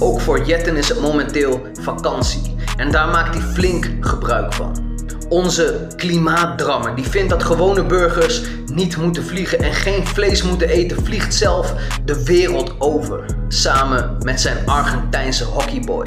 Ook voor Jetten is het momenteel vakantie en daar maakt hij flink gebruik van. Onze klimaatdrammer die vindt dat gewone burgers niet moeten vliegen en geen vlees moeten eten, vliegt zelf de wereld over. Samen met zijn Argentijnse hockeyboy.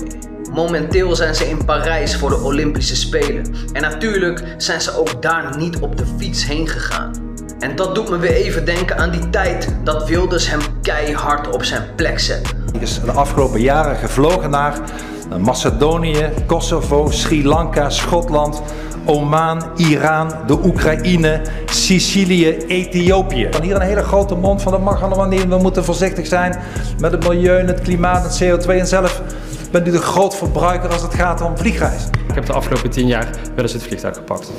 Momenteel zijn ze in Parijs voor de Olympische Spelen. En natuurlijk zijn ze ook daar niet op de fiets heen gegaan. En dat doet me weer even denken aan die tijd dat Wilders hem keihard op zijn plek zette. Is de afgelopen jaren gevlogen naar Macedonië, Kosovo, Sri Lanka, Schotland, Oman, Iran, de Oekraïne, Sicilië, Ethiopië. Van hier een hele grote mond van dat mag allemaal niet. We moeten voorzichtig zijn met het milieu, het klimaat, het CO2 en zelf bent u de groot verbruiker als het gaat om vliegreizen. Ik heb de afgelopen tien jaar wel eens het vliegtuig gepakt.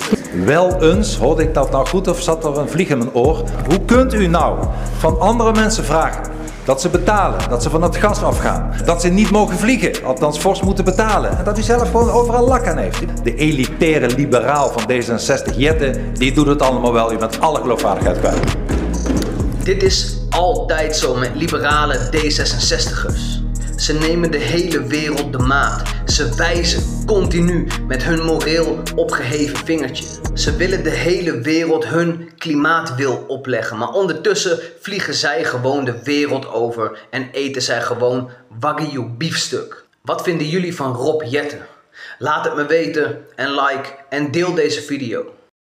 Wel eens, hoorde ik dat nou goed of zat er een vlieg in mijn oor? Hoe kunt u nou van andere mensen vragen dat ze betalen, dat ze van het gas afgaan, dat ze niet mogen vliegen, althans fors moeten betalen en dat u zelf gewoon overal lak aan heeft? De elitaire liberaal van D66 Jetten, die doet het allemaal wel, u bent alle geloofwaardigheid kwijt. Dit is altijd zo met liberale D66ers. Ze nemen de hele wereld de maat. Ze wijzen continu met hun moreel opgeheven vingertje. Ze willen de hele wereld hun klimaatwil opleggen, maar ondertussen vliegen zij gewoon de wereld over en eten zij gewoon wagyu biefstuk. Wat vinden jullie van Rob Jetten? Laat het me weten en like en deel deze video.